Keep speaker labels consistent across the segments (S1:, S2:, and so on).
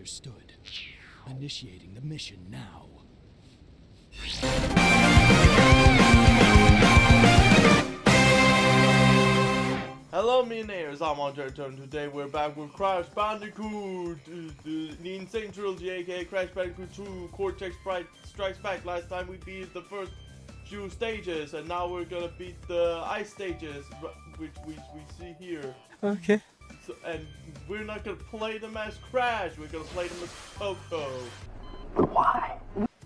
S1: Understood. Initiating the mission now.
S2: Hello, millionaires. I'm Andre and today we're back with Crash Bandicoot, the, the N. Sane Trilogy, aka Crash Bandicoot 2, Cortex Sprite Strikes Back. Last time we beat the first few stages, and now we're gonna beat the ice stages, which we, we see here.
S3: Okay.
S2: And we're not gonna play them as Crash, we're gonna play them as Coco.
S4: Why?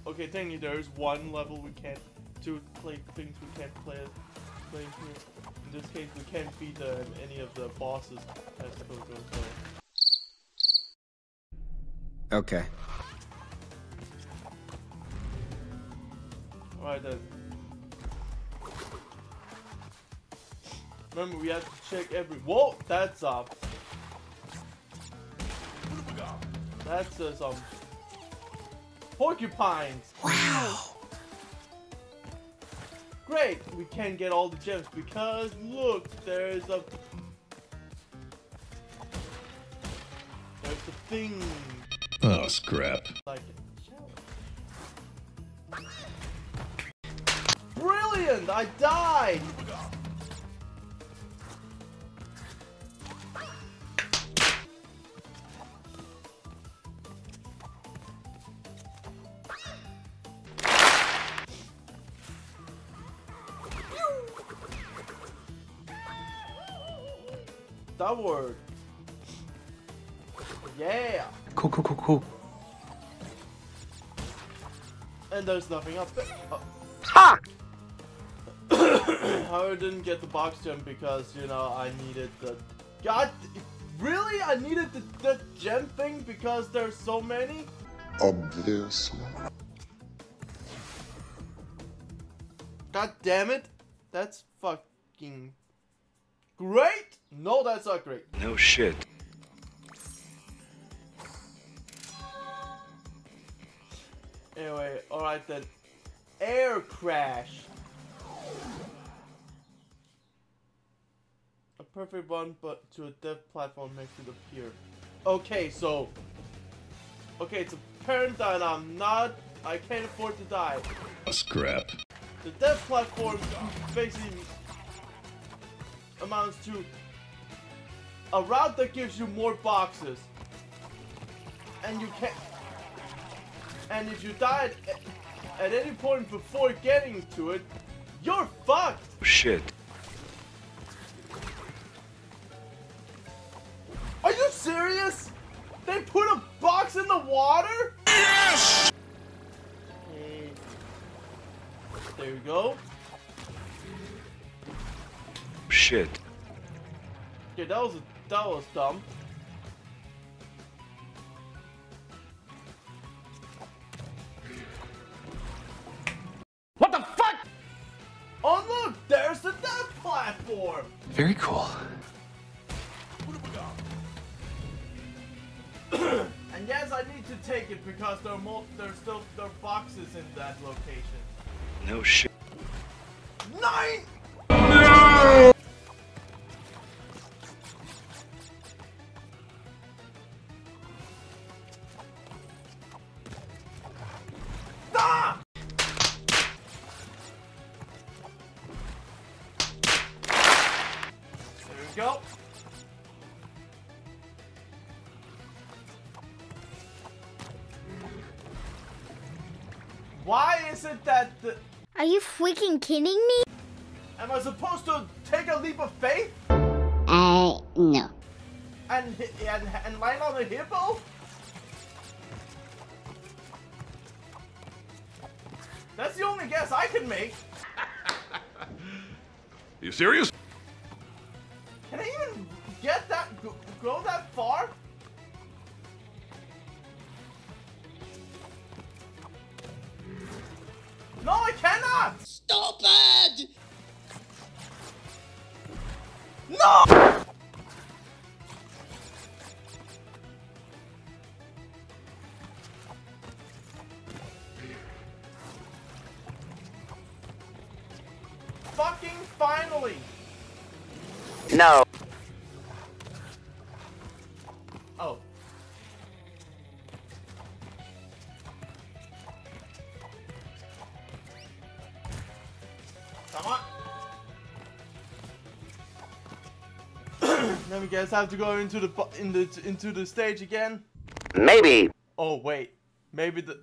S2: Okay, technically there's one level we can't, two play things we can't play, play here. In this case, we can't beat uh, any of the bosses as Coco, so.
S3: Okay.
S2: Alright then. Remember, we have to check every. Whoa, that's up. That's uh, some porcupines. Wow. Great, we can't get all the gems because look, there's a there's a thing
S5: Oh, scrap.
S2: like. Brilliant! I died! That worked. Yeah!
S3: Cool, cool, cool, cool.
S2: And there's nothing up there. Oh.
S4: Uh, ha!
S2: I didn't get the box gem because, you know, I needed the... God, really? I needed the, the gem thing because there's so many?
S6: Obviously.
S2: God damn it. That's fucking great? No, that's not great.
S5: No shit.
S2: Anyway, alright then. Air crash. A perfect run, but to a death platform makes it appear. Okay, so. Okay, it's apparent that I'm not. I can't afford to die.
S5: Oh, scrap.
S2: The death platform basically amounts to a route that gives you more boxes. And you can't. And if you die at, at any point before getting to it, you're fucked!
S5: Shit.
S2: Are you serious? They put a box in the water? Yes! There you go.
S5: Shit.
S2: Okay, that was that was dumb.
S4: What the fuck?
S2: Oh look, there's the death platform.
S3: Very cool.
S2: And yes, I need to take it because there are mo- there's still there are boxes in that location.
S5: No shit.
S2: Nine. Why is it that the,
S7: Are you freaking kidding me?
S2: am I supposed to take a leap of faith
S7: Uh, no.
S2: and and and land on a hippo? That's the only guess I can make.
S5: Are you serious?
S2: Can I even get that go, go that far? No, I cannot.
S1: Stupid!
S2: No! Fucking finally!
S4: No.
S2: Then we guys have to go into the in the into the stage again.
S4: Maybe.
S2: Oh wait, maybe the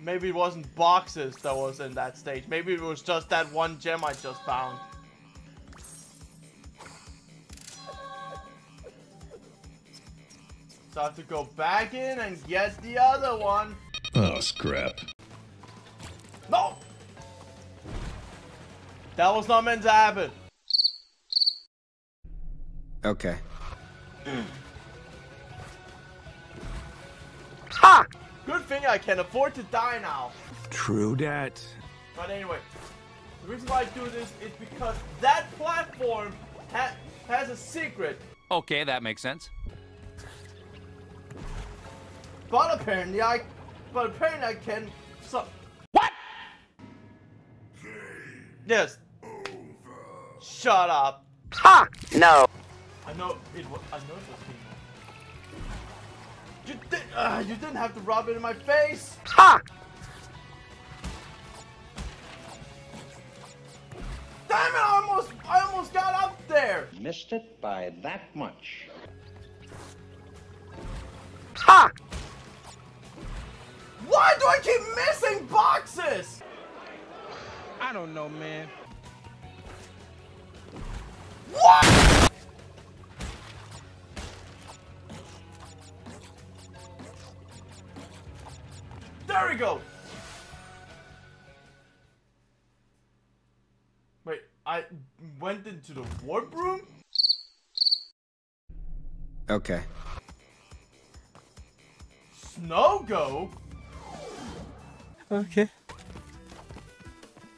S2: maybe it wasn't boxes that was in that stage. Maybe it was just that one gem I just found. So I have to go back in and get the other one.
S5: Oh, scrap.
S2: No! That was not meant to happen.
S3: Okay.
S4: Ha!
S2: Good thing I can afford to die now.
S1: True that.
S2: But anyway, the reason why I do this is because that platform ha has a secret.
S8: Okay, that makes sense.
S2: But apparently I, but apparently I can. So
S8: What?
S2: yes. Shut up.
S4: Ha! No.
S2: I know it was. I know it was me. You did. Uh, you didn't have to rub it in my face.
S4: Ha!
S2: Damn it! I almost, I almost got up there.
S9: Missed it by that much.
S4: Ha!
S2: Why do I keep missing boxes?
S9: I don't know, man.
S2: There we go. Wait, I went into the warp room?
S3: Okay.
S2: Snow go?
S3: Okay.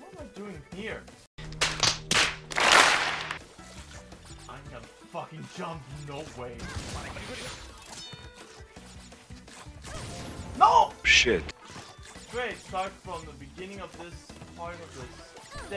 S2: What am I doing here? I can fucking jump, no way. No!
S5: Shit.
S2: Great, start from the beginning of this part of this.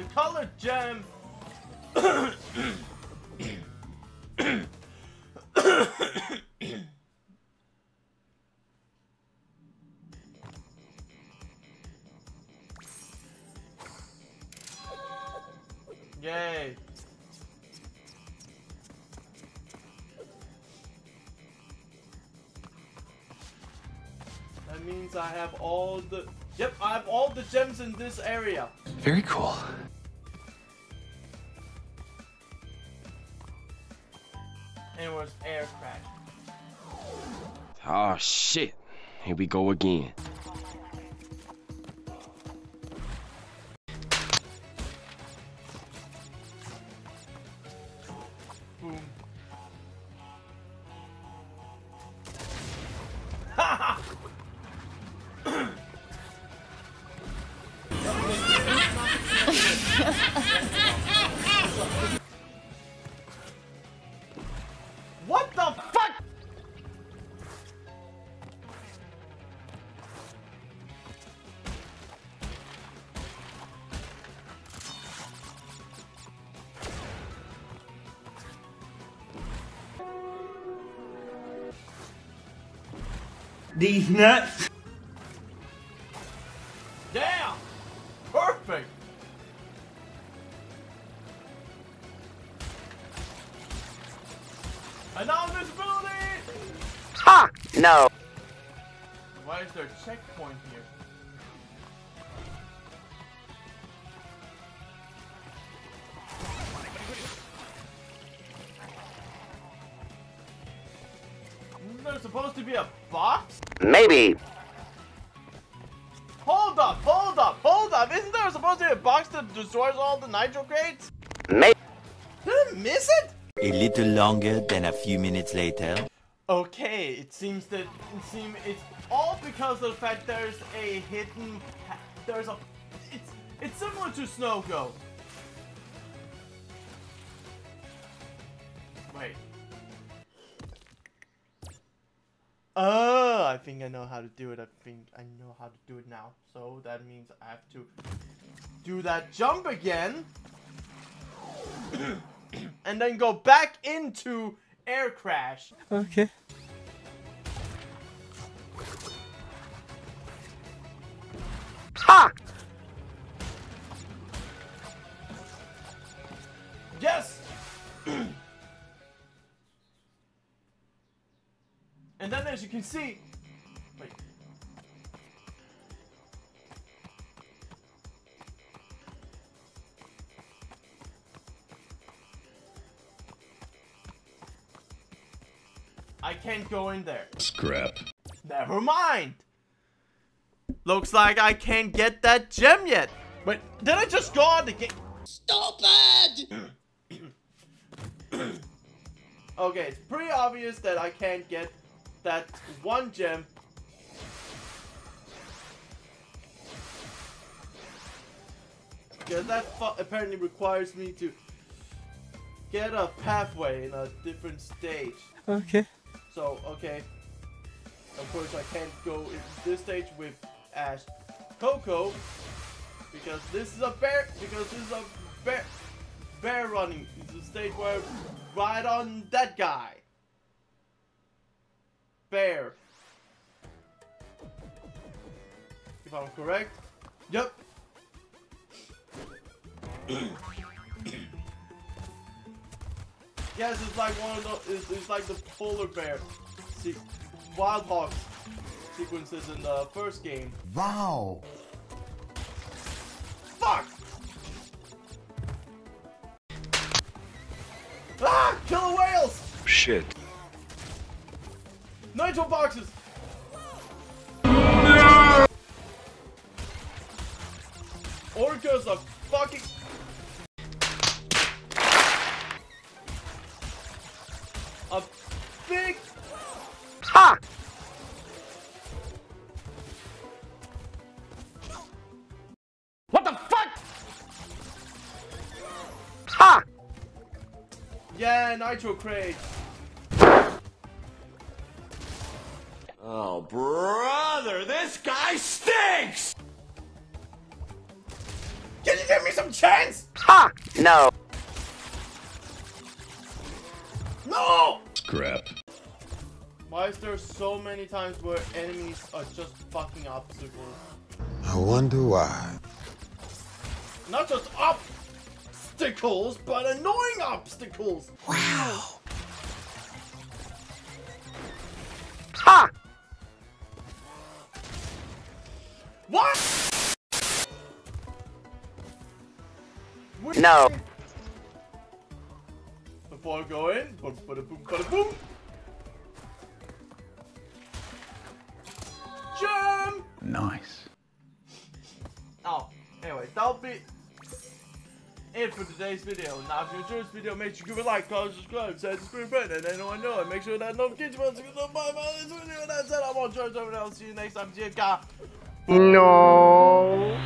S2: The color gem. Yay. That means I have all the... Yep, I have all the gems in this area.
S3: Very cool.
S2: And it was air crash.
S10: Ah, oh shit. Here we go again.
S9: These nuts.
S2: Damn! Perfect! And now invisibility!
S4: Ha! No.
S2: Why is there a checkpoint here? Isn't there supposed to be a box?
S4: Maybe.
S2: Hold up, hold up, hold up! Isn't there supposed to be a box that destroys all the nitro crates?
S4: May
S2: Did I miss it?
S11: A little longer than a few minutes later.
S2: Okay, it seems that it seem it's all because of the fact there's a hidden there's a it's it's similar to Snow Go. Wait. Oh, I think I know how to do it. I think I know how to do it now. So that means I have to do that jump again. and then go back into air crash.
S10: Okay.
S4: Ha!
S2: Can see... Wait. I can't go in there.
S5: Scrap.
S2: Never mind. Looks like I can't get that gem yet. Wait, did I just go on the game? Stupid! okay, it's pretty obvious that I can't get that one gem. Because that apparently requires me to get a pathway in a different stage.
S10: Okay.
S2: So, okay. Of course, I can't go into this stage with Ash Coco because this is a bear. Because this is a bear. Bear running. It's a stage where I ride on that guy. Bear. If I'm correct. Yep. Yes, it's like one of the. It's, it's like the polar bear, see, wild hog sequences in the first game.
S1: Wow.
S2: Fuck! Ah! Killer whales!
S5: Shit.
S2: Nitro boxes! Orcas are fucking. A big
S4: Ha!
S2: What the fuck?
S4: Ha!
S2: Yeah, Nitro Crate.
S9: Oh, brother, this guy stinks!
S2: Can you give me some chance?
S4: Ha! No.
S2: No!
S5: Crap.
S2: Why is there so many times where enemies are just fucking obstacles?
S6: I wonder why.
S2: Not just obstacles, but annoying obstacles!
S6: Wow.
S4: Ha!
S2: What? Wait.
S4: No.
S2: Before I go in, boom, bada boom, bada boom. Gem!
S1: Nice.
S2: Oh, anyway, that'll be it for today's video. Now, if you enjoyed this video, make sure you give it a like, comment, subscribe, share this with a friend, and anyone know it. Make sure that notification bell so you don't buy my this video. That's it. I'm on George. I'll see you next time. See you, guys.
S4: No.